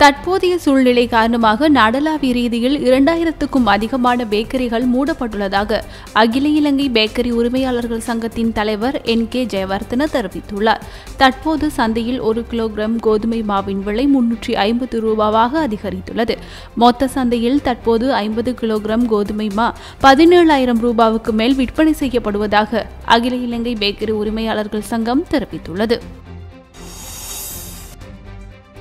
தற்போதைய சூழ்நிலை காரணமாக நாடளாவிய ரீதியில் இரண்டாயிரத்துக்கும் அதிகமான பேக்கரிகள் மூடப்பட்டுள்ளதாக அகில இலங்கை பேக்கரி உரிமையாளர்கள் சங்கத்தின் தலைவர் என் கே ஜெயவர்தன தெரிவித்துள்ளார். தற்போது சந்தையில் ஒரு கிலோகிராம் கோதுமை மாவின் விலை முன்னூற்றி ஐம்பது ரூபாவாக அதிகரித்துள்ளது. மொத்த சந்தையில் தற்போது ஐம்பது கிலோகிராம் கோதுமை மா பதினேழாயிரம் ரூபாவுக்கு மேல் விற்பனை செய்யப்படுவதாக அகில இலங்கை பேக்கரி உரிமையாளர்கள் சங்கம் தெரிவித்துள்ளது.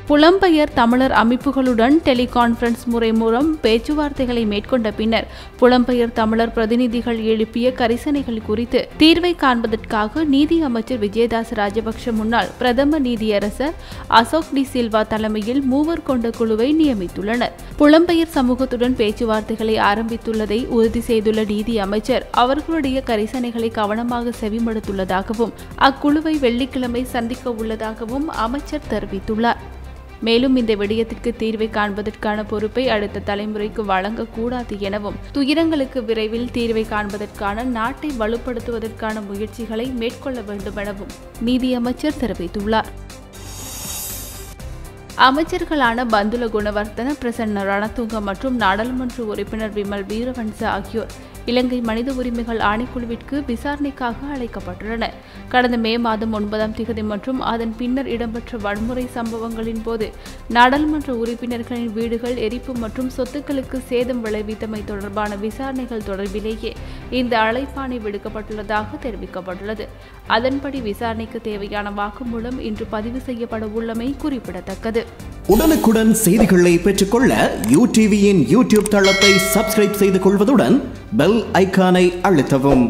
புலம்பெயர் தமிழர் அமைப்புகளுடன் டெலிகான்ஃபரன்ஸ் முறை மூலம் பேச்சுவார்த்தைகளை மேற்கொண்ட பின்னர் புலம்பெயர் தமிழர் பிரதிநிதிகள் எழுப்பிய கரிசனைகள் குறித்து தீர்வை காண்பதற்காக நீதி அமைச்சர் விஜயதாஸ் ராஜபக்ஷ முன்னாள் பிரதம நீதியரசர் அசோக் டி சில்வா தலைமையில் மூவர் கொண்ட குழுவை நியமித்துள்ளனர். புலம்பெயர் சமூகத்துடன் பேச்சுவார்த்தைகளை ஆரம்பித்துள்ளதை உறுதி செய்துள்ள நீதி அமைச்சர் அவர்களுடைய கரிசனைகளை கவனமாக செவிமடுத்துள்ளதாகவும் அக்குழுவை வெள்ளிக்கிழமை சந்திக்க உள்ளதாகவும் அமைச்சர் தெரிவித்துள்ளார். மேலும் இந்த விடயத்திற்கு தீர்வை காண்பதற்கான பொறுப்பை அடுத்த தலைமுறைக்கு வழங்கக்கூடாது எனவும் துயரங்களுக்கு விரைவில் தீர்வை காண்பதற்கான நாட்டை வலுப்படுத்துவதற்கான முயற்சிகளை மேற்கொள்ள வேண்டும் எனவும் நீதியமைச்சர் தெரிவித்துள்ளார். அமைச்சர்களான பந்துல குணவர்த்தன பிரசன்ன ரணதுங்க மற்றும் நாடாளுமன்ற உறுப்பினர் விமல் வீரவன்ச ஆகியோர் இலங்கை மனித உரிமைகள் ஆணைக்குழுவிற்கு விசாரணைக்காக அழைக்கப்பட்டுள்ளனர் கடந்த மே மாதம் ஒன்பதாம் திகதி மற்றும் அதன் பின்னர் இடம்பெற்ற வன்முறை சம்பவங்களின் போது நாடாளுமன்ற உறுப்பினர்களின் வீடுகள் எரிப்பு மற்றும் சொத்துக்களுக்கு சேதம் விளைவித்தமை தொடர்பான விசாரணைகள் தொடர்பிலேயே இந்த அழைப்பாணை விடுக்கப்பட்டுள்ளதாக தெரிவிக்கப்பட்டுள்ளது. அதன்படி விசாரணைக்கு தேவையான வாக்குமூலம் இன்று பதிவு செய்யப்பட உள்ளமை குறிப்பிடத்தக்கது. உடனுக்குடன் செய்திகளை பெற்றுக்கொள்ள யூ டிவியின் யூடியூப் தளத்தை சப்ஸ்கிரைப் செய்து கொள்வதுடன் பெல் ஐக்கானை அழுத்தவும்.